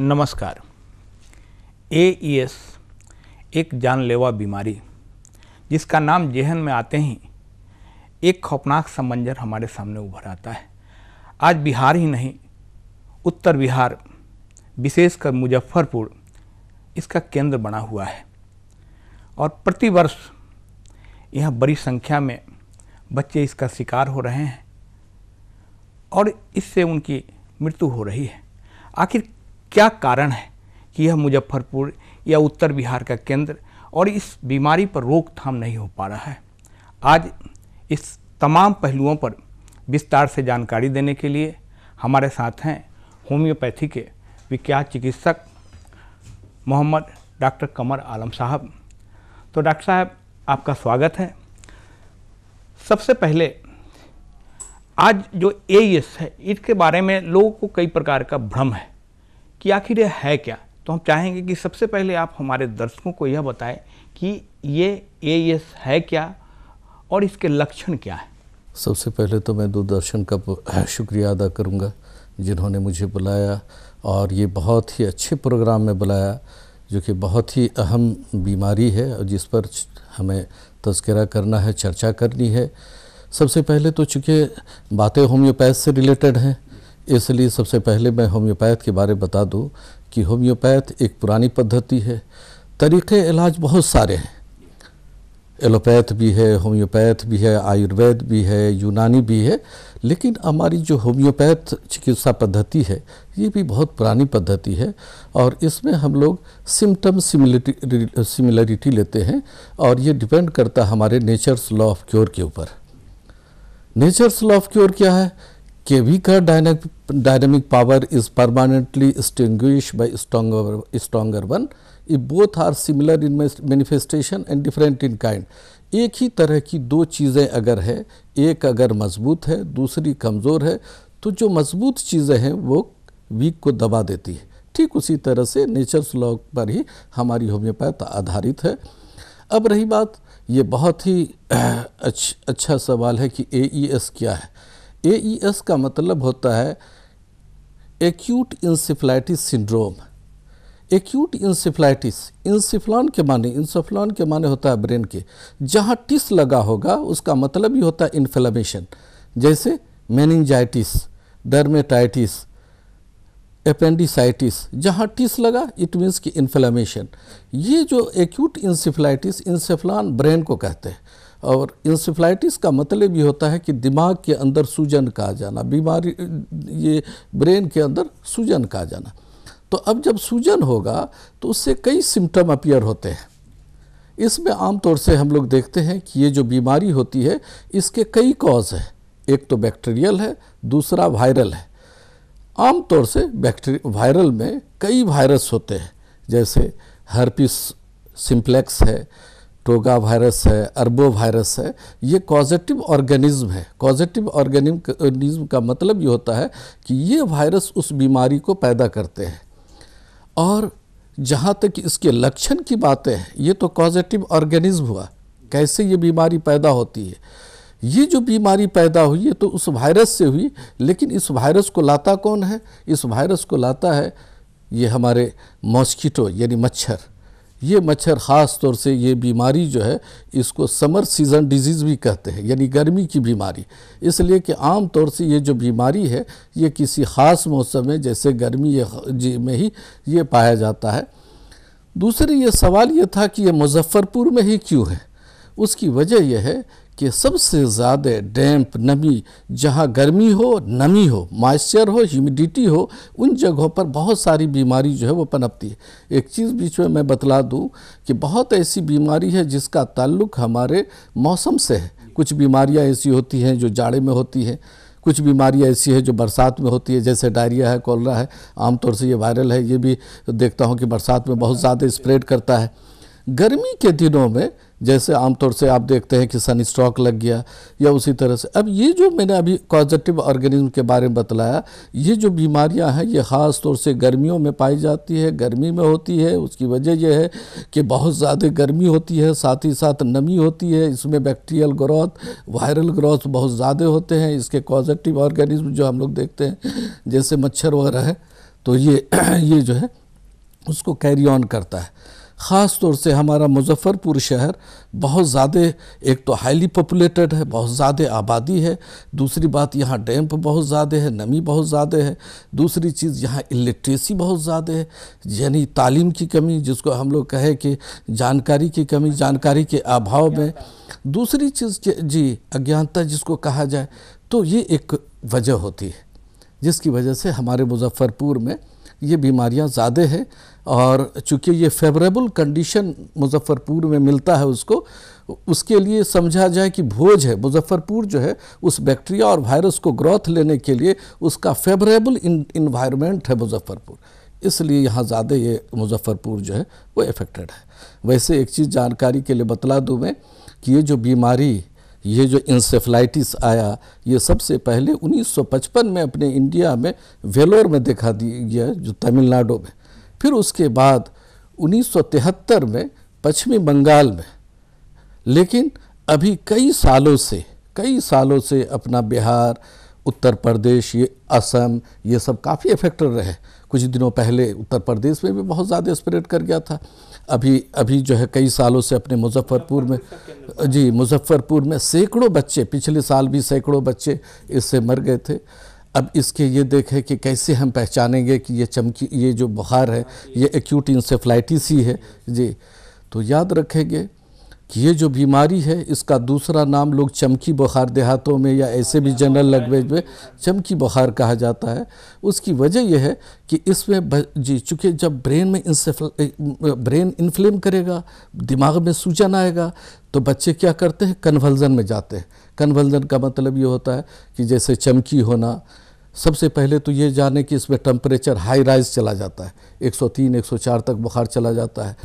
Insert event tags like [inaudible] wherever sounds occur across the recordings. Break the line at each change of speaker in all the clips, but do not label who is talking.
नमस्कार। एईएस एक जानलेवा बीमारी, जिसका नाम जेहन में आते ही एक खौफनाक समंजर हमारे सामने उभर आता है। आज बिहार ही नहीं, उत्तर बिहार, विशेषकर मुजफ्फरपुर, इसका केंद्र बना हुआ है। और प्रतिवर्ष यह बड़ी संख्या में बच्चे इसका शिकार हो रहे हैं और इससे उनकी मृत्यु हो रही है। आखिर क्या कारण है कि यह मुजफ्फरपुर या उत्तर बिहार का केंद्र और इस बीमारी पर रोकथाम नहीं हो पा रहा है? आज इस तमाम पहलुओं पर विस्तार से जानकारी देने के लिए हमारे साथ हैं होम्योपैथी के विख्यात चिकित्सक मोहम्मद डॉक्टर कमर आलम साहब। तो डॉक्टर साहब, आपका स्वागत है। सबसे पहले, आज जो ए है, इसके बारे में लोगों को कई प्रकार का भ्रम है। कि आखिर ये है क्या? तो हम चाहेंगे कि सबसे पहले आप हमारे दर्शकों को यह बताएँ कि ये ए है क्या और इसके लक्षण क्या है?
सबसे पहले तो मैं दूरदर्शन का शुक्रिया अदा करूँगा, जिन्होंने मुझे बुलाया और ये बहुत ही अच्छे प्रोग्राम में बुलाया, जो कि बहुत ही अहम बीमारी है और जिस पर हमें तस्करा करना है, चर्चा करनी है। सबसे पहले तो चूँकि बातें होम्योपैथ से रिलेटेड हैं इसलिए सबसे पहले मैं होम्योपैथ के बारे में बता दूँ कि होम्योपैथ एक पुरानी पद्धति है। तरीक़े इलाज बहुत सारे हैं। एलोपैथ भी है, होम्योपैथ भी है, आयुर्वेद भी है, यूनानी भी है, लेकिन हमारी जो होम्योपैथ चिकित्सा पद्धति है, ये भी बहुत पुरानी पद्धति है और इसमें हम लोग सिम्टम सिमिलरिटी सिमिलरिटी लेते हैं और ये डिपेंड करता है हमारे नेचर्स लॉ ऑफ़ क्योर के ऊपर। नेचर्स लॉ ऑफ़ क्योर क्या है? केवी का dynamic power is permanently sting by stronger stronger one if both are similar in manifestation and different in kind एक ही तरह की दो चीज़ें अगर है, एक अगर मज़बूत है, दूसरी कमज़ोर है तो जो मज़बूत चीज़ें हैं, वो वीक को दबा देती है। ठीक उसी तरह से नेचर्स लॉ पर ही हमारी होम्योपैथ आधारित है। अब रही बात, ये बहुत ही अच्छा सवाल है कि ए एस क्या है। ए का मतलब होता है acute encephalitis syndrome acute encephalitis encephalon के माने इंसफ्लॉन के माने होता है ब्रेन के। जहाँ टिस लगा होगा, उसका मतलब ही होता है इन्फ्लेमेशन जैसे मेनिंजाइटिस डर्मेटाइटिस अपेंडिसाइटिस जहाँ टिस लगा इट मीन्स की इन्फ्लेमेशन ये जो एक्यूट इंसिफ्लाइटिस इंसेफ्लॉन ब्रेन को कहते हैं। और इंसेफ्लाइटिस का मतलब ये होता है कि दिमाग के अंदर सूजन का आ जाना, बीमारी, ये ब्रेन के अंदर सूजन का आ जाना। तो अब जब सूजन होगा तो उससे कई सिम्टम अपियर होते हैं। इसमें आमतौर से हम लोग देखते हैं कि ये जो बीमारी होती है, इसके कई कॉज है। एक तो बैक्टीरियल है, दूसरा वायरल है। आमतौर से बैक्टीरिया वायरल में कई वायरस होते हैं, जैसे हर्पिस सिंप्लेक्स है टोगा वायरस है, अरबो वायरस है, ये कॉजेटिव ऑर्गेनिज्म है। कॉजेटिव ऑर्गेनिज्म का मतलब ये होता है कि ये वायरस उस बीमारी को पैदा करते हैं। और जहाँ तक इसके लक्षण की बातें हैं, ये तो कॉजेटिव ऑर्गेनिज्म हुआ। कैसे ये बीमारी पैदा होती है? ये जो बीमारी पैदा हुई है तो उस वायरस से हुई, लेकिन इस वायरस को लाता कौन है? इस वायरस को लाता है ये हमारे मॉस्किटो यानी मच्छर। ये मच्छर ख़ास तौर से ये बीमारी जो है, इसको समर सीज़न डिज़ीज़ भी कहते हैं, यानी गर्मी की बीमारी। इसलिए कि आम तौर से ये जो बीमारी है, ये किसी ख़ास मौसम में, जैसे गर्मी में ही ये पाया जाता है। दूसरी ये सवाल ये था कि ये मुजफ्फ़रपुर में ही क्यों है? उसकी वजह यह है कि सबसे ज़्यादा डैम्प नमी, जहाँ गर्मी हो, नमी हो, मॉइस्चर हो, ह्यूमिडिटी हो, उन जगहों पर बहुत सारी बीमारी जो है वो पनपती है। एक चीज़ बीच में मैं बतला दूँ कि बहुत ऐसी बीमारी है जिसका ताल्लुक हमारे मौसम से है। कुछ बीमारियाँ ऐसी होती हैं जो जाड़े में होती हैं, कुछ बीमारियाँ ऐसी है जो बरसात में होती है, जैसे डायरिया है, कोलरा है, आमतौर से ये वायरल है, ये भी देखता हूँ कि बरसात में बहुत ज़्यादा स्प्रेड करता है। गर्मी के दिनों में जैसे आमतौर से आप देखते हैं कि सन स्ट्रोक लग गया या उसी तरह से। अब ये जो मैंने अभी पॉजिटिव ऑर्गेनिज्म के बारे में बतलाया, ये जो बीमारियाँ हैं, ये ख़ास तौर से गर्मियों में पाई जाती है, गर्मी में होती है, उसकी वजह यह है कि बहुत ज़्यादा गर्मी होती है, साथ ही साथ नमी होती है, इसमें बैक्टीरियल ग्रोथ, वायरल ग्रोथ बहुत ज़्यादा होते हैं, इसके पॉजिटिव ऑर्गेनिज्म जो हम लोग देखते हैं, जैसे मच्छर वगैरह है तो ये [clears throat] ये जो है, उसको कैरी ऑन करता है। ख़ास तौर से हमारा मुजफ्फ़रपुर शहर बहुत ज़्यादा, एक तो हाईली पॉपुलेटेड है, बहुत ज़्यादा आबादी है, दूसरी बात यहाँ डैम्प बहुत ज़्यादा है, नमी बहुत ज़्यादा है, दूसरी चीज़ यहाँ इलिट्रेसी बहुत ज़्यादा है, यानी तालीम की कमी, जिसको हम लोग कहें कि जानकारी की कमी, जानकारी के अभाव में। दूसरी चीज़ के, जी, अज्ञानता जिसको कहा जाए तो ये एक वजह होती है, जिसकी वजह से हमारे मुजफ्फ़रपुर में ये बीमारियाँ ज़्यादा हैं और चूँकि ये फेवरेबल कंडीशन मुजफ्फ़रपुर में मिलता है उसको, उसके लिए समझा जाए कि भोज है, मुजफ्फ़रपुर जो है, उस बैक्टीरिया और वायरस को ग्रोथ लेने के लिए उसका फेवरेबल इन्वायरमेंट है मुजफ्फ़रपुर। इसलिए यहाँ ज़्यादा ये मुजफ्फ़रपुर जो है, वो इफ़ेक्टेड है। वैसे एक चीज़ जानकारी के लिए बतला दूँ मैं कि ये जो बीमारी, ये जो इंसेफ्लाइटिस आया, ये सबसे पहले 1955 में अपने इंडिया में वेलोर में देखा गया जो तमिलनाडु में। फिर उसके बाद 1973 में पश्चिमी बंगाल में। लेकिन अभी कई सालों से, कई सालों से अपना बिहार, उत्तर प्रदेश, ये असम, ये सब काफ़ी इफेक्टेड रहे कुछ दिनों पहले उत्तर प्रदेश में भी बहुत ज़्यादा स्प्रेड कर गया था। अभी अभी जो है कई सालों से अपने मुजफ्फ़रपुर में, जी, मुजफ्फ़रपुर में सैकड़ों बच्चे, पिछले साल भी सैकड़ों बच्चे इससे मर गए थे। अब इसके ये देखें कि कैसे हम पहचानेंगे कि ये चमकी, ये जो बुखार है, ये एक्यूट इंसेफ्लाइटिस ही है। जी तो याद रखेंगे कि ये जो बीमारी है, इसका दूसरा नाम लोग चमकी बुखार देहातों में या ऐसे भी जनरल लैंग्वेज में चमकी बुखार कहा जाता है। उसकी वजह यह है कि इसमें जी, चूँकि जब ब्रेन में ब्रेन इन्फ्लेम करेगा, दिमाग में सूजन आएगा तो बच्चे क्या करते हैं? कन्वल्जन में जाते हैं। कन्वल्जन का मतलब ये होता है कि जैसे चमकी होना सबसे पहले तो ये जाने कि इसमें टेम्परेचर हाई राइज चला जाता है। 103 104 तक बुखार चला जाता है।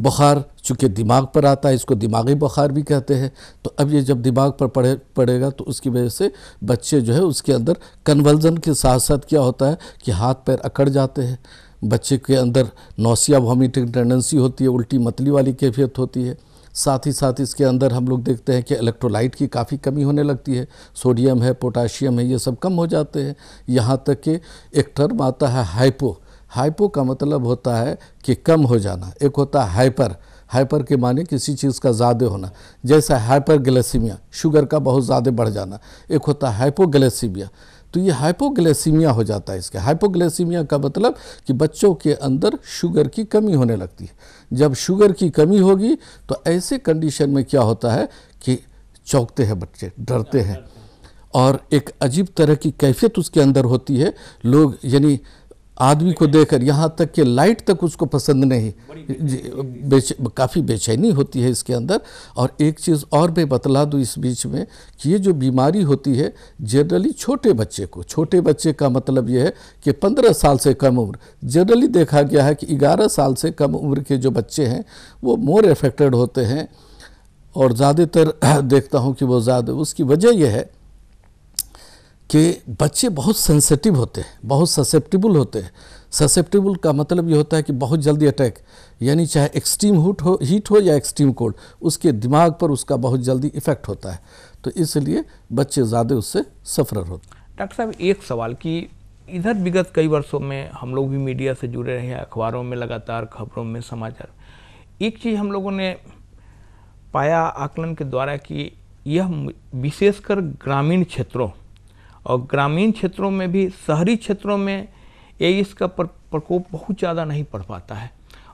बुखार चूँकि दिमाग पर आता है, इसको दिमागी बुखार भी कहते हैं। तो अब ये जब दिमाग पर पड़े पड़ेगा तो उसकी वजह से बच्चे जो है उसके अंदर कन्वर्जन के साथ साथ क्या होता है कि हाथ पैर अकड़ जाते हैं। बच्चे के अंदर नौसिया वॉमिटिंग टेंडेंसी होती है, उल्टी, मतली वाली कैफियत होती है। साथ ही साथ इसके अंदर हम लोग देखते हैं कि इलेक्ट्रोलाइट की काफ़ी कमी होने लगती है। सोडियम है पोटाशियम है, ये सब कम हो जाते हैं। यहाँ तक कि एक टर्म आता है हाइपो हाइपो का मतलब होता है कि कम हो जाना। एक होता है हाइपर हाइपर के माने किसी चीज़ का ज़्यादा होना। जैसा हाइपर शुगर का बहुत ज़्यादा बढ़ जाना। एक होता है हाइपोग्लेसीमिया तो ये हाइपोग्लेसीमिया हो जाता है इसका। हाइपोग्लेसीमिया का मतलब कि बच्चों के अंदर शुगर की कमी होने लगती है। जब शुगर की कमी होगी तो ऐसे कंडीशन में क्या होता है कि चौंकते हैं बच्चे, डरते हैं। और एक अजीब तरह की कैफियत उसके अंदर होती है। लोग, यानी आदमी को देखकर यहाँ तक कि लाइट तक उसको पसंद नहीं। बेच काफ़ी बेचैनी होती है इसके अंदर। और एक चीज़ और मैं बतला दूँ इस बीच में कि ये जो बीमारी होती है जनरली छोटे बच्चे को छोटे बच्चे का मतलब ये है कि पंद्रह साल से कम उम्र। जनरली देखा गया है कि ग्यारह साल से कम उम्र के जो बच्चे हैं वो मोर इफेक्टेड होते हैं। और ज़्यादातर [clears throat] देखता हूँ कि वो ज़्यादा उसकी वजह यह है कि बच्चे बहुत सेंसिटिव होते हैं, बहुत ससेप्टिबल होते हैं। ससेप्टिबल का मतलब ये होता है कि बहुत जल्दी अटैक यानी चाहे एक्सट्रीम हुट हो हीट हो या एक्सट्रीम कोल्ड उसके दिमाग पर उसका बहुत जल्दी इफ़ेक्ट होता है। तो इसलिए बच्चे ज़्यादा उससे सफ़र होते हैं।
डॉक्टर साहब, एक सवाल कि इधर विगत कई वर्षों में हम लोग भी मीडिया से जुड़े रहे हैं, अखबारों में लगातार, खबरों में, समाचार। एक चीज़ हम लोगों ने पाया आकलन के द्वारा कि यह विशेषकर ग्रामीण क्षेत्रों और ग्रामीण क्षेत्रों में भी, शहरी क्षेत्रों में एइस का प्रकोप बहुत ज़्यादा नहीं पड़ पाता है।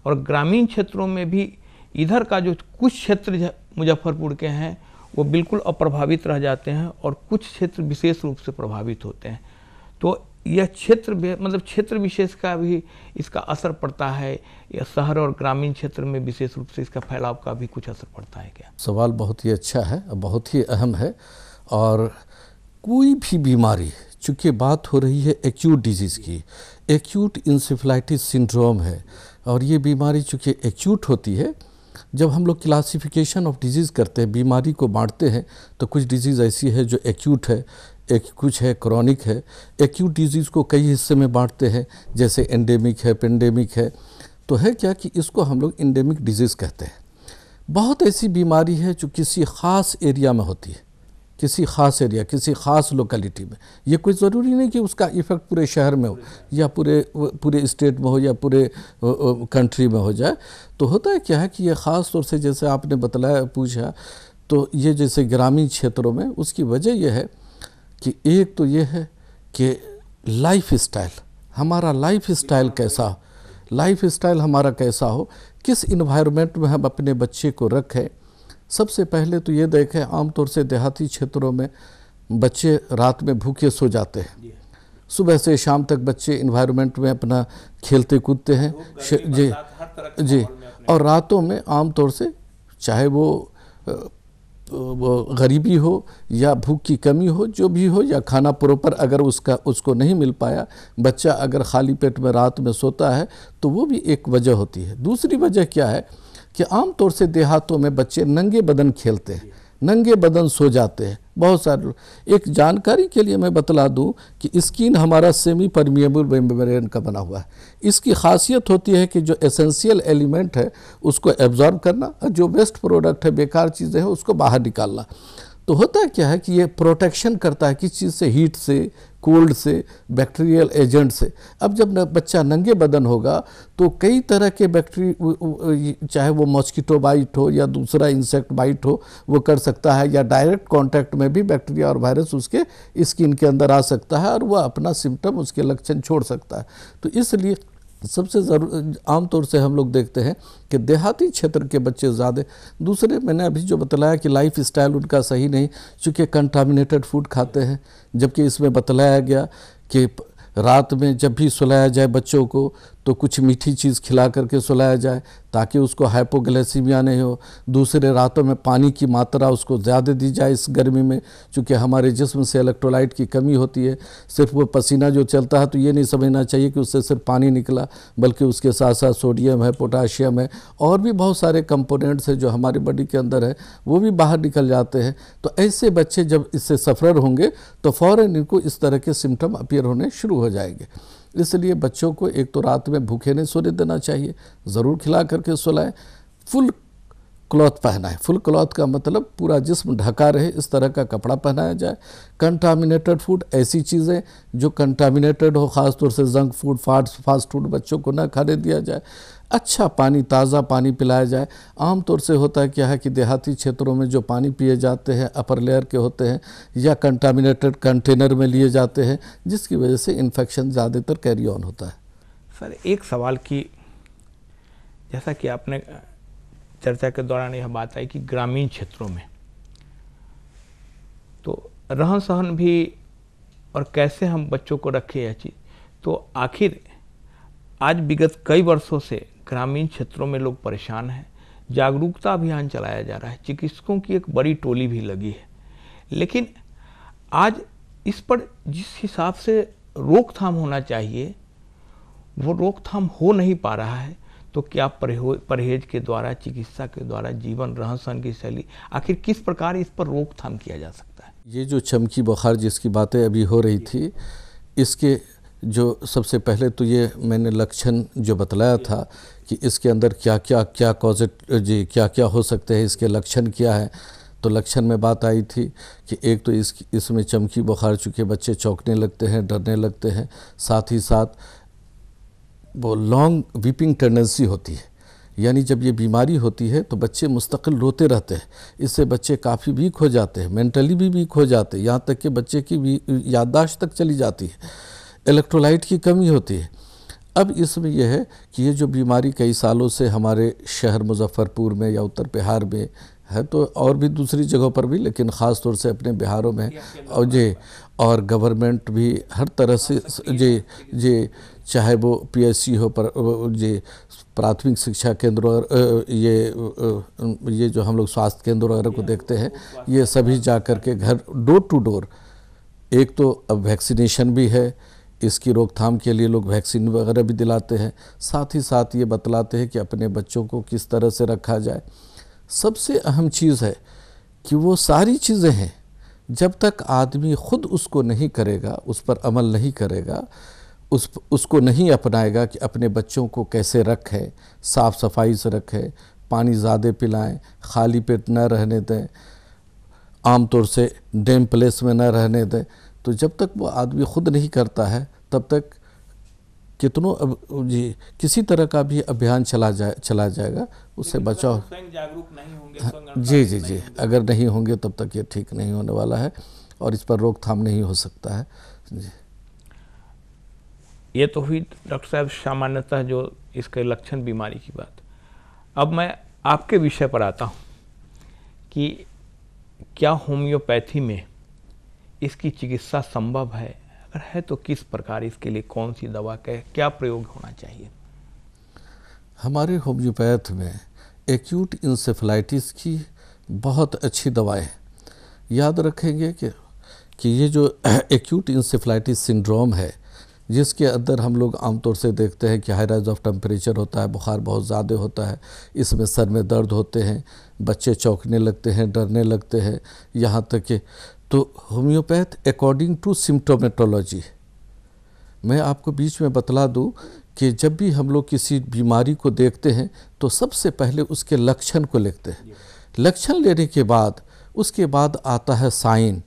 और ग्रामीण क्षेत्रों में भी इधर का जो कुछ क्षेत्र मुजफ्फरपुर के हैं, वो बिल्कुल अप्रभावित रह जाते हैं और कुछ क्षेत्र विशेष रूप से प्रभावित होते हैं। तो यह क्षेत्र मतलब क्षेत्र विशेष का भी इसका असर पड़ता है, या शहर और ग्रामीण क्षेत्र में विशेष रूप से इसका फैलाव का भी कुछ असर पड़ता है क्या?
सवाल बहुत ही अच्छा है, बहुत ही अहम है और कोई भी बीमारी चूँकि बात हो रही है एक्यूट डिज़ीज़ की एक्यूट इंसेफ्लाइटिस सिंड्रोम है, और ये बीमारी चूँकि एक्यूट होती है, जब हम लोग क्लासिफिकेशन ऑफ़ डिज़ीज़ करते हैं, बीमारी को बांटते हैं तो कुछ डिज़ीज़ ऐसी है जो एक्यूट है, एक कुछ है क्रॉनिक है एक्यूट डिज़ीज़ को कई हिस्से में बांटते हैं, जैसे एंडेमिक है पेंडेमिक है तो है क्या कि इसको हम लोग एंडेमिक डिज़ीज़ कहते हैं। बहुत ऐसी बीमारी है जो किसी ख़ास एरिया में होती है। किसी ख़ास एरिया, किसी ख़ास लोकेलिटी में। ये कोई ज़रूरी नहीं कि उसका इफ़ेक्ट पूरे शहर में हो, या पूरे पूरे स्टेट में हो, या पूरे कंट्री में हो जाए। तो होता है क्या है कि ये ख़ास तौर से जैसे आपने बतलाया पूछा तो ये जैसे ग्रामीण क्षेत्रों में उसकी वजह यह है कि एक तो ये है कि लाइफ स्टाइल हमारा लाइफ स्टाइल कैसा लाइफ स्टाइल हमारा कैसा हो, किस इन्वायरमेंट में हम अपने बच्चे को रखें सबसे पहले तो ये देखें आमतौर से देहाती क्षेत्रों में बच्चे रात में भूखे सो जाते हैं। सुबह से शाम तक बच्चे इन्वायरमेंट में अपना खेलते कूदते हैं जी। जी। और रातों में आम तौर से चाहे वो गरीबी हो या भूख की कमी हो जो भी हो या खाना प्रॉपर अगर उसका उसको नहीं मिल पाया बच्चा अगर खाली पेट में रात में सोता है तो वो भी एक वजह होती है। दूसरी वजह क्या है? कि आम तौर से देहातों में बच्चे नंगे बदन खेलते हैं, नंगे बदन सो जाते हैं। बहुत सारे लोग, एक जानकारी के लिए मैं बतला दूँ कि स्किन हमारा सेमी परमिएबल मेम्ब्रेन का बना हुआ है। इसकी खासियत होती है कि जो एसेंशियल एलिमेंट है, उसको एब्जॉर्ब करना और जो वेस्ट प्रोडक्ट है, बेकार चीज़ें हैं, उसको बाहर निकालना। तो होता क्या है कि ये प्रोटेक्शन करता है किस चीज़ से? हीट से कोल्ड से बैक्टीरियल एजेंट से। अब जब बच्चा नंगे बदन होगा तो कई तरह के बैक्टीरी चाहे वो मॉस्किटो बाइट हो या दूसरा इंसेक्ट बाइट हो, वो कर सकता है या डायरेक्ट कांटेक्ट में भी बैक्टीरिया और वायरस उसके स्किन के अंदर आ सकता है और वह अपना सिम्टम उसके लक्षण छोड़ सकता है। तो इसलिए सबसे ज़रूर, आमतौर से हम लोग देखते हैं कि देहाती क्षेत्र के बच्चे ज़्यादा, दूसरे मैंने अभी जो बतलाया कि लाइफ स्टाइल उनका सही नहीं, चूँकि कंटामिनेटेड फ़ूड खाते हैं, जबकि इसमें बतलाया गया कि रात में जब भी सुलाया जाए बच्चों को तो कुछ मीठी चीज़ खिला करके सुलाया जाए, ताकि उसको हाइपोग्लाइसीमिया नहीं हो। दूसरे रातों में पानी की मात्रा उसको ज़्यादा दी जाए इस गर्मी में, चूँकि हमारे जिस्म से इलेक्ट्रोलाइट की कमी होती है। सिर्फ़ वो पसीना जो चलता है तो ये नहीं समझना चाहिए कि उससे सिर्फ़ पानी निकला, बल्कि उसके साथ साथ सोडियम है पोटाशियम है, और भी बहुत सारे कंपोनेंट्स हैं जो हमारी बॉडी के अंदर है, वो भी बाहर निकल जाते हैं। तो ऐसे बच्चे जब इससे सफ़र होंगे तो फ़ौर इनको इस तरह के सिम्टम अपियर होने शुरू हो जाएँगे। इसलिए बच्चों को एक तो रात में भूखे नहीं सोने देना चाहिए, ज़रूर खिला करके सुलाएँ। फुल क्लॉथ पहनाएँ। फुल क्लॉथ का मतलब पूरा जिस्म ढका रहे, इस तरह का कपड़ा पहनाया जाए। कंटामिनेटेड फ़ूड ऐसी चीज़ें जो कंटामिनेटेड हो, ख़ासतौर से junk food, fast fast food बच्चों को ना खाने दिया जाए। अच्छा पानी, ताज़ा पानी पिलाया जाए। आम तौर से होता है क्या है कि देहाती क्षेत्रों में जो पानी पिए जाते हैं, अपर लेयर के होते हैं, या कंटामिनेटेड कंटेनर में लिए जाते हैं, जिसकी वजह से इन्फेक्शन ज़्यादातर कैरी ऑन होता है।
सर, एक सवाल की, जैसा कि आपने चर्चा के दौरान यह बात आई कि ग्रामीण क्षेत्रों में तो रहन सहन भी और कैसे हम बच्चों को रखें यह चीज़? तो आखिर, आज विगत कई वर्षों से ग्रामीण क्षेत्रों में लोग परेशान हैं। जागरूकता अभियान चलाया जा रहा है। चिकित्सकों की एक बड़ी टोली भी लगी है। लेकिन आज इस पर जिस हिसाब से रोकथाम होना चाहिए, वो रोकथाम हो नहीं पा रहा है तो क्या परहेज के द्वारा, चिकित्सा के द्वारा, जीवन रहन सहन की शैली, आखिर किस प्रकार इस पर रोकथाम किया जा सकता है?
ये जो चमकी बुखार जिसकी बातें अभी हो रही थी, इसके जो सबसे पहले तो ये मैंने लक्षण जो बतलाया था कि इसके अंदर क्या क्या क्या कॉजिट जी, क्या क्या हो सकते हैं, इसके लक्षण क्या है। तो लक्षण में बात आई थी कि एक तो इस इसमें चमकी बुखार, चुके बच्चे चौंकने लगते हैं, डरने लगते हैं। साथ ही साथ वो लॉन्ग वीपिंग टेंडेंसी होती है। यानी जब ये बीमारी होती है तो बच्चे मुस्तकिल रोते रहते हैं। इससे बच्चे काफ़ी वीक हो जाते हैं मेंटली भी वीक हो जाते हैं। यहाँ तक कि बच्चे की याददाश्त तक चली जाती है। इलेक्ट्रोलाइट की कमी होती है। अब इसमें यह है कि ये जो बीमारी कई सालों से हमारे शहर मुजफ्फ़रपुर में या उत्तर बिहार में है तो और भी दूसरी जगहों पर भी लेकिन ख़ास तौर से अपने बिहारों में और जे और गवर्नमेंट भी हर तरह से जे जे चाहे वो पीएससी हो पर जे प्राथमिक शिक्षा केंद्र और ये ये जो हम लोग स्वास्थ्य केंद्र वगैरह को देखते हैं ये सभी जा कर के घर डोर टू डोर एक तो अब वैक्सीनेशन भी है इसकी रोकथाम के लिए लोग वैक्सीन वगैरह भी दिलाते हैं। साथ ही साथ ये बतलाते हैं कि अपने बच्चों को किस तरह से रखा जाए। सबसे अहम चीज़ है कि वो सारी चीज़ें हैं। जब तक आदमी खुद उसको नहीं करेगा, उस पर अमल नहीं करेगा, उस उसको नहीं अपनाएगा कि अपने बच्चों को कैसे रखें साफ़ सफ़ाई से रखें, पानी ज़्यादा पिलाएँ, खाली पेट न रहने दें, आमतौर से डेम प्लेस में न रहने दें। तो जब तक वो आदमी खुद नहीं करता है तब तक कितनों अब जी किसी तरह का भी अभियान चला जाए चला जाएगा उससे बचाव
स्वयं जागरूक नहीं होंगे
हाँ, जी जी जी अगर नहीं होंगे तब तक ये ठीक नहीं होने वाला है और इस पर रोकथाम नहीं हो सकता है। जी।
ये तो हुई डॉक्टर साहब सामान्यतः जो इसके लक्षण बीमारी की बात। अब मैं आपके विषय पर आता हूँ कि क्या होम्योपैथी में इसकी चिकित्सा संभव है? अगर है तो किस प्रकार इसके लिए कौन सी दवा का क्या प्रयोग होना चाहिए?
हमारे होम्योपैथ में एक्यूट इंसेफ्लाइटिस की बहुत अच्छी दवाएँ याद रखेंगे कि कि ये जो एक्यूट इंसेफ्लाइटिस सिंड्रोम है, जिसके अंदर हम लोग आमतौर से देखते हैं कि हाई राइज ऑफ़ टेम्परेचर होता है, बुखार बहुत ज़्यादा होता है, इसमें सर में दर्द होते हैं, बच्चे चौंकने लगते हैं, डरने लगते हैं, यहाँ तक कि तो होम्योपैथ अकॉर्डिंग टू सिम्टोमेटोलॉजी मैं आपको बीच में बतला दूँ कि जब भी हम लोग किसी बीमारी को देखते हैं तो सबसे पहले उसके लक्षण को लिखते हैं। लक्षण लेने के बाद, उसके बाद आता है साइन,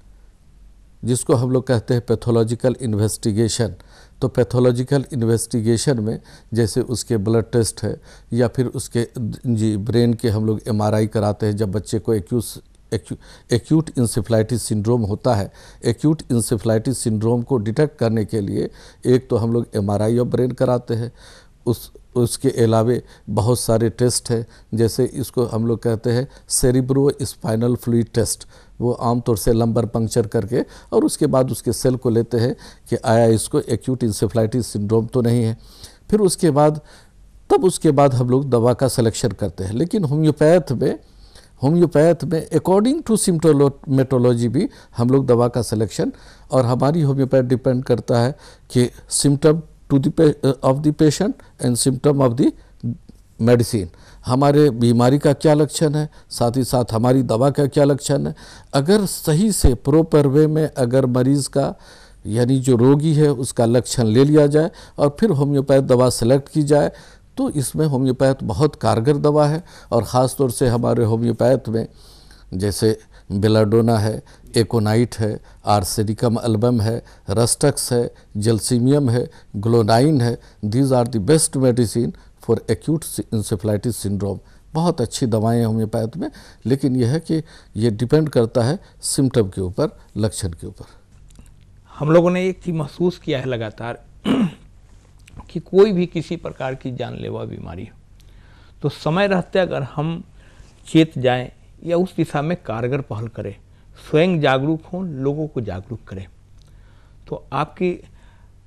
जिसको हम लोग कहते हैं पैथोलॉजिकल इन्वेस्टिगेशन तो पैथोलॉजिकल इन्वेस्टिगेशन में जैसे उसके ब्लड टेस्ट है, या फिर उसके जी ब्रेन के हम लोग एमआरआई कराते हैं, जब बच्चे को एक्यूस एक्यूट इंसेफ्लाइटिस सिंड्रोम होता है। एक्यूट इंसेफ्लाइटिस सिंड्रोम को डिटेक्ट करने के लिए एक तो हम लोग एमआरआई ऑफ़ ब्रेन कराते हैं। उस, उसके अलावे बहुत सारे टेस्ट हैं, जैसे इसको हम लोग कहते हैं सेरिब्रो स्पाइनल फ्लूइड टेस्ट वो आमतौर से लंबर पंक्चर करके और उसके बाद उसके सेल को लेते हैं कि आया इसको एक्यूट इंसेफ्लाइटिस सिंड्रोम तो नहीं है। फिर उसके बाद, तब उसके बाद हम लोग दवा का सिलेक्शन करते हैं। लेकिन होम्योपैथ में होम्योपैथ में अकॉर्डिंग टू सिम्टोमेटोलॉजी भी, हम लोग दवा का सिलेक्शन और हमारी होम्योपैथ डिपेंड करता है कि symptom to of the patient and symptom of the medicine हमारे बीमारी का क्या लक्षण है? साथ ही साथ हमारी दवा का क्या लक्षण है? अगर सही से प्रोपर वे में अगर मरीज़ का, यानी जो रोगी है, उसका लक्षण ले लिया जाए और फिर होम्योपैथ दवा सेलेक्ट की जाए तो इसमें होम्योपैथ बहुत कारगर दवा है और ख़ास तौर से हमारे होम्योपैथ में जैसे बेलाडोना है, एकोनाइट है, आर्सेनिकम एल्बम है, रस्टक्स है, जलसीमियम है, ग्लोनाइन है these are the best medicine for acute encephalitis syndrome बहुत अच्छी दवाएँ होम्योपैथ में, लेकिन यह है कि ये डिपेंड करता है सिम्टम के ऊपर, लक्षण के ऊपर।
हम लोगों ने एक चीज़ महसूस किया है लगातार कि कोई भी किसी प्रकार की जानलेवा बीमारी हो। तो समय रहते अगर हम चेत जाएँ या उस दिशा में कारगर पहल करें, स्वयं जागरूक हों, लोगों को जागरूक करें तो आपकी,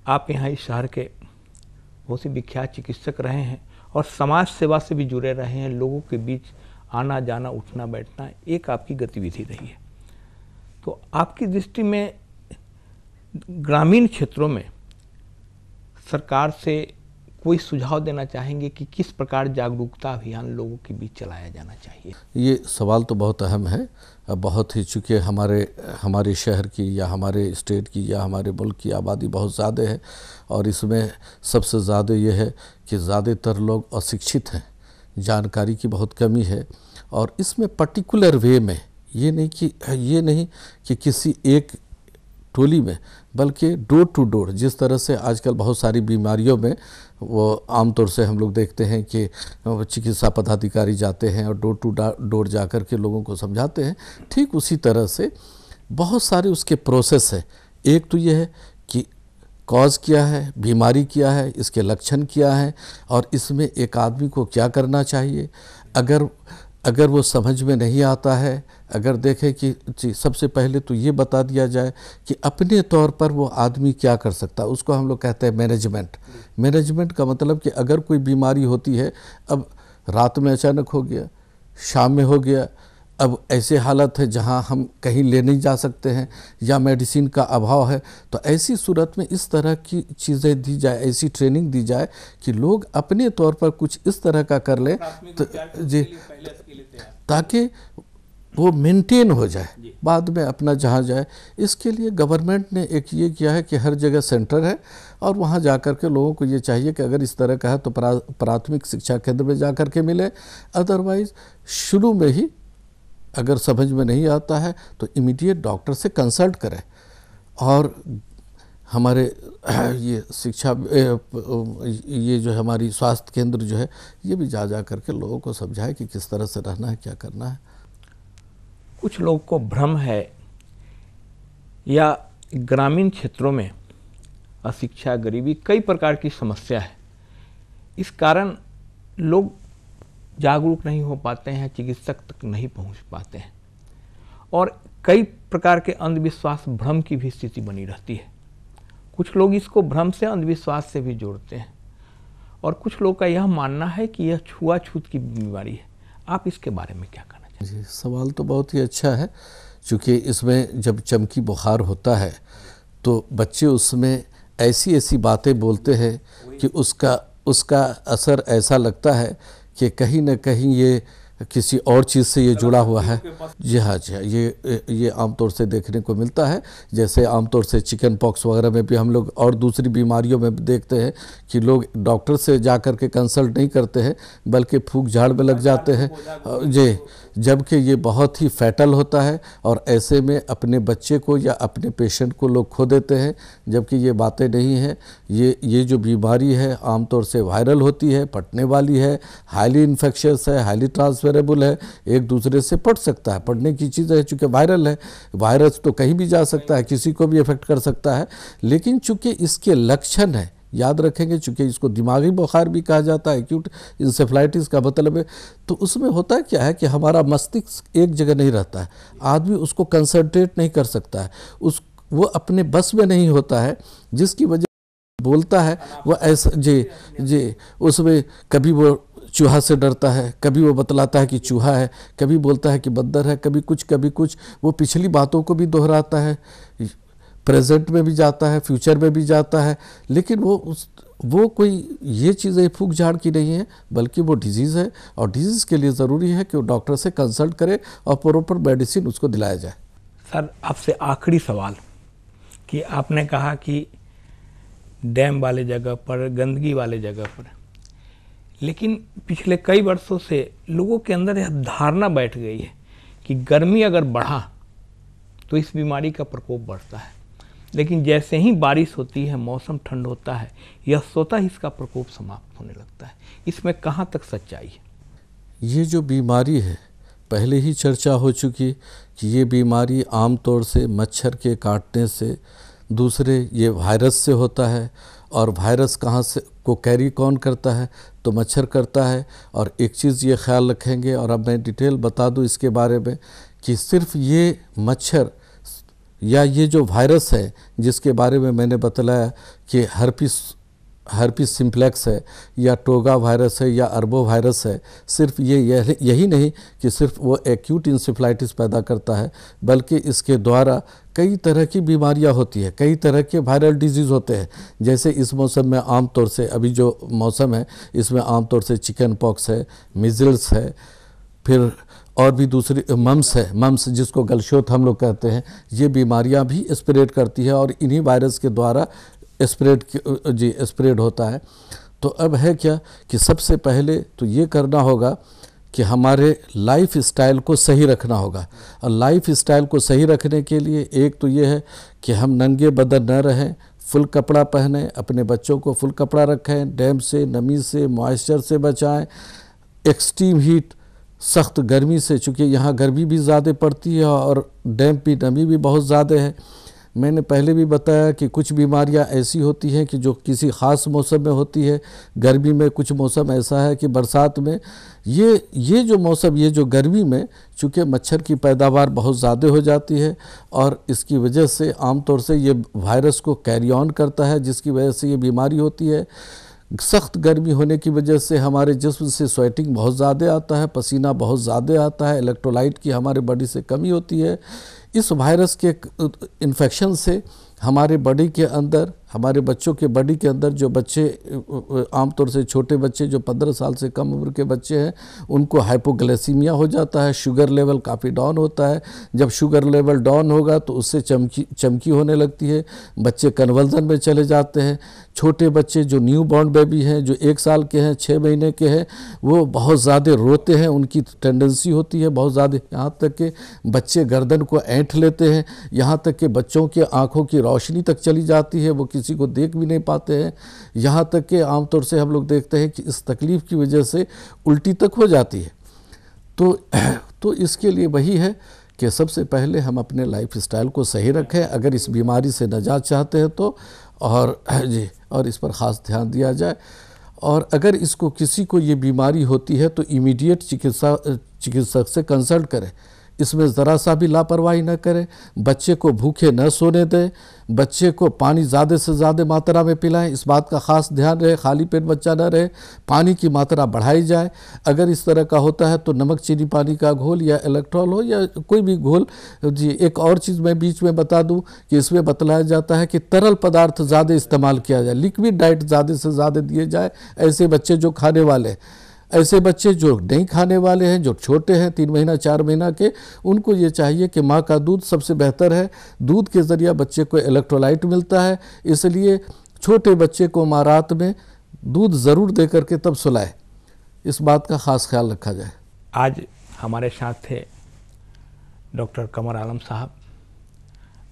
आप यहाँ इस शहर के बहुत ही विख्यात चिकित्सक रहे हैं और समाज सेवा से भी जुड़े रहे हैं। लोगों के बीच आना, जाना, उठना, बैठना एक आपकी गतिविधि रही है। तो आपकी दृष्टि में ग्रामीण क्षेत्रों में सरकार से कोई सुझाव देना चाहेंगे कि किस प्रकार जागरूकता अभियान लोगों के बीच चलाया जाना चाहिए?
ये सवाल तो बहुत अहम है। बहुत ही चूँकि हमारे हमारे शहर की या हमारे स्टेट की या हमारे मुल्क की आबादी बहुत ज़्यादा है और इसमें सबसे ज़्यादा ये है कि ज़्यादातर लोग अशिक्षित हैं। जानकारी की बहुत कमी है और इसमें पर्टिकुलर वे में ये नहीं कि, ये नहीं कि किसी एक टोली में, बल्कि डोर टू डोर जिस तरह से आजकल बहुत सारी बीमारियों में वो आमतौर से हम लोग देखते हैं कि चिकित्सा पदाधिकारी जाते हैं और डोर टू डोर जा कर के लोगों को समझाते हैं, ठीक उसी तरह से बहुत सारे उसके प्रोसेस है। एक तो ये है कि कॉज क्या है, बीमारी क्या है, इसके लक्षण क्या है, और इसमें एक आदमी को क्या करना चाहिए? अगर अगर वो समझ में नहीं आता है अगर देखें कि सबसे पहले तो ये बता दिया जाए कि अपने तौर पर वो आदमी क्या कर सकता है उसको हम लोग कहते हैं मैनेजमेंट मैनेजमेंट का मतलब कि अगर कोई बीमारी होती है अब रात में अचानक हो गया शाम में हो गया अब ऐसे हालत है जहाँ हम कहीं ले नहीं जा सकते हैं या मेडिसिन का अभाव है तो ऐसी सूरत में इस तरह की चीज़ें दी जाए ऐसी ट्रेनिंग दी जाए कि लोग अपने तौर पर कुछ इस तरह का कर लें तो जी ताकि वो मेंटेन हो जाए। बाद में अपना जहाँ जाए। इसके लिए गवर्नमेंट ने एक ये किया है कि हर जगह सेंटर है और वहाँ जा कर के लोगों को ये चाहिए कि अगर इस तरह का है तो प्राथमिक शिक्षा केंद्र में जा कर के मिले। अदरवाइज़ शुरू में ही अगर समझ में नहीं आता है तो इमीडिएट डॉक्टर से कंसल्ट करें। और हमारे, [clears throat] ये शिक्षा ये जो हमारी स्वास्थ्य केंद्र जो है, ये भी जा जा करके लोगों को समझाए कि किस तरह से रहना है, क्या करना है।
कुछ लोगों को भ्रम है या ग्रामीण क्षेत्रों में अशिक्षा, गरीबी कई प्रकार की समस्या है। इस कारण लोग जागरूक नहीं हो पाते हैं, चिकित्सक तक नहीं पहुँच पाते हैं। और कई प्रकार के अंधविश्वास, भ्रम की भी स्थिति बनी रहती है। कुछ लोग इसको भ्रम से, अंधविश्वास से भी जोड़ते हैं। और कुछ लोग का यह मानना है कि यह छुआछूत की बीमारी है। आप इसके बारे में क्या कहना
चाहिए जी, सवाल तो बहुत ही अच्छा है, क्योंकि इसमें जब चमकी बुखार होता है तो बच्चे उसमें ऐसी ऐसी बातें बोलते हैं कि उसका उसका असर ऐसा लगता है कि कहीं ना कहीं ये किसी और चीज़ से ये जुड़ा हुआ है। जी हाँ जी हाँ ये ये आमतौर से देखने को मिलता है। जैसे आमतौर से चिकन पॉक्स वगैरह में भी हम लोग और दूसरी बीमारियों में देखते हैं कि लोग डॉक्टर से जा कर के कंसल्ट नहीं करते हैं बल्कि फूक झाड़ में लग जाते हैं। जी। जबकि ये बहुत ही फैटल होता है और ऐसे में अपने बच्चे को या अपने पेशेंट को लोग खो देते हैं, जबकि ये बातें नहीं हैं। ये ये जो बीमारी है, आमतौर से वायरल होती है, पटने वाली है, हाईली इन्फेक्शस है, हाईली ट्रांसफेरेबल है, एक दूसरे से पट सकता है। पढ़ने की चीज़ है, चूँकि वायरल है, वायरस तो कहीं भी जा सकता है, किसी को भी इफ़ेक्ट कर सकता है। लेकिन चूँकि इसके लक्षण है याद रखेंगे, चूँकि इसको दिमागी बुखार भी कहा जाता है एक्यूट इंसेफ्लाइटिस का मतलब है। तो उसमें होता है क्या है कि हमारा मस्तिष्क एक जगह नहीं रहता है, आदमी उसको कंसंट्रेट नहीं कर सकता है। उस, वो अपने बस में नहीं होता है, जिसकी वजह बोलता है वो ऐसा, जी जी, उसमें कभी वो चूहा से डरता है, कभी वो बतलाता है कि चूहा है, कभी बोलता है कि बंदर है, कभी कुछ कभी कुछ, वो पिछली बातों को भी दोहराता है। प्रेजेंट में भी जाता है, फ्यूचर में भी जाता है, लेकिन वो उस, वो कोई ये चीज़ें फूक झाड़ की नहीं है, बल्कि वो डिज़ीज़ है और डिज़ीज़ के लिए ज़रूरी है कि वो डॉक्टर से कंसल्ट करे और प्रॉपर मेडिसिन उसको दिलाया जाए।
सर, आपसे आखिरी सवाल कि आपने कहा कि डैम वाले जगह पर, गंदगी वाले जगह पर, लेकिन पिछले कई वर्षों से लोगों के अंदर यह धारणा बैठ गई है कि गर्मी अगर बढ़ा तो इस बीमारी का प्रकोप बढ़ता है। लेकिन जैसे ही बारिश होती है, मौसम ठंड होता है, यह स्वतः ही इसका प्रकोप समाप्त होने लगता है। इसमें कहाँ तक सच्चाई है?
ये जो बीमारी है, पहले ही चर्चा हो चुकी कि ये बीमारी आमतौर से मच्छर के काटने से, दूसरे ये वायरस से होता है, और वायरस कहाँ से, को कैरी कौन करता है? तो मच्छर करता है। और एक चीज़ ये ख्याल रखेंगे, और अब मैं डिटेल बता दूँ इसके बारे में, कि सिर्फ़ ये मच्छर या ये जो वायरस है, जिसके बारे में मैंने बतलाया कि हर्पिस हर्पिस सिम्प्लेक्स है, या टोगा वायरस है, या अरबो वायरस है, सिर्फ़ ये यही नहीं कि सिर्फ़ वो एक्यूट इंसेफ्लाइटिस पैदा करता है, बल्कि इसके द्वारा कई तरह की बीमारियाँ होती है, कई तरह के वायरल डिज़ीज़ होते हैं। जैसे इस मौसम में आम तौर से, अभी जो मौसम है, इसमें आम तौर से चिकन पॉक्स है मिजल्स है, फिर और भी दूसरी, मम्स है, मम्स जिसको गलशोत हम लोग कहते हैं, ये बीमारियाँ भी स्प्रेड करती है और इन्हीं वायरस के द्वारा स्प्रेड जी, स्प्रेड होता है। तो अब है क्या कि सबसे पहले तो ये करना होगा कि हमारे लाइफ स्टाइल को सही रखना होगा। और लाइफ स्टाइल को सही रखने के लिए एक तो ये है कि हम नंगे बदन न रहें, फुल कपड़ा पहने, अपने बच्चों को फुल कपड़ा रखें, डैम से, नमी से, मॉइस्चर से बचाएँ, एक्सट्रीम हीट सख्त गर्मी से, चूँकि यहाँ गर्मी भी ज़्यादा पड़ती है और डैम की नमी भी बहुत ज़्यादा है। मैंने पहले भी बताया कि कुछ बीमारियाँ ऐसी होती हैं कि जो किसी ख़ास मौसम में होती है। गर्मी में कुछ मौसम ऐसा है कि बरसात में ये ये जो मौसम, ये जो गर्मी में चूँकि मच्छर की पैदावार बहुत ज़्यादा हो जाती है और इसकी वजह से आमतौर से ये वायरस को कैरी ऑन करता है, जिसकी वजह से ये बीमारी होती है। सख्त गर्मी होने की वजह से हमारे जिसम से स्वेटिंग बहुत ज़्यादा आता है, पसीना बहुत ज़्यादा आता है इलेक्ट्रोलाइट की हमारे बॉडी से कमी होती है। इस वायरस के इन्फेक्शन से हमारे बॉडी के अंदर हमारे बच्चों के बॉडी के अंदर जो बच्चे आमतौर से छोटे बच्चे जो पंद्रह साल से कम उम्र के बच्चे हैं, उनको हाइपोग्लाइसीमिया हो जाता है शुगर लेवल काफ़ी डाउन होता है। जब शुगर लेवल डाउन होगा तो उससे चमकी चमकी होने लगती है, बच्चे कन्वर्जन में चले जाते हैं। छोटे बच्चे जो न्यू बॉर्न बेबी हैं, जो एक साल के हैं छः महीने के हैं, वो बहुत ज़्यादा रोते हैं, उनकी टेंडेंसी होती है बहुत ज़्यादा। यहाँ तक कि बच्चे गर्दन को ऐंठ लेते हैं, यहाँ तक कि बच्चों के आँखों की रोशनी तक चली जाती है, वो किसी को देख भी नहीं पाते हैं। यहाँ तक कि आमतौर से हम लोग देखते हैं कि इस तकलीफ़ की वजह से उल्टी तक हो जाती है। तो [clears throat] तो इसके लिए वही है कि सबसे पहले हम अपने लाइफ स्टाइल को सही रखें। अगर इस बीमारी से नजात चाहते हैं तो और [clears throat] जी, और इस पर ख़ास ध्यान दिया जाए। और अगर इसको किसी को ये बीमारी होती है तो इमीडिएट चिकित्सा, चिकित्सक से कंसल्ट करें। इसमें ज़रा सा भी लापरवाही न करें। बच्चे को भूखे न सोने दें। बच्चे को पानी ज़्यादा से ज़्यादा मात्रा में पिलाएँ। इस बात का ख़ास ध्यान रहे। खाली पेट बच्चा न रहे। पानी की मात्रा बढ़ाई जाए। अगर इस तरह का होता है तो नमक, चीनी, पानी का घोल या इलेक्ट्रॉल हो या कोई भी घोल। जी, एक और चीज़ मैं बीच में बता दूँ कि इसमें बतलाया जाता है कि तरल पदार्थ ज़्यादा इस्तेमाल किया जाए। लिक्विड डाइट ज़्यादा से ज़्यादा दिए जाए। ऐसे बच्चे जो खाने वाले ऐसे बच्चे जो नहीं खाने वाले हैं, जो छोटे हैं, तीन महीना, चार महीना के, उनको ये चाहिए कि माँ का दूध सबसे बेहतर है। दूध के ज़रिए बच्चे को इलेक्ट्रोलाइट मिलता है, इसलिए छोटे बच्चे को माँ रात में दूध ज़रूर दे करके तब सुलाए। इस बात का ख़ास ख्याल रखा जाए।
आज हमारे साथ थे डॉक्टर कमर आलम साहब।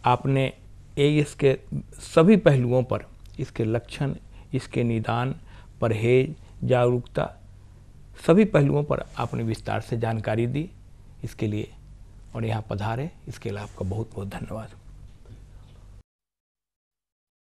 आपने एस के सभी पहलुओं पर इसके लक्षण, इसके निदान, परहेज, जागरूकता सभी पहलुओं पर आपने विस्तार से जानकारी दी। इसके लिए और यहाँ पधारे, इसके लिए आपका बहुत बहुत धन्यवाद।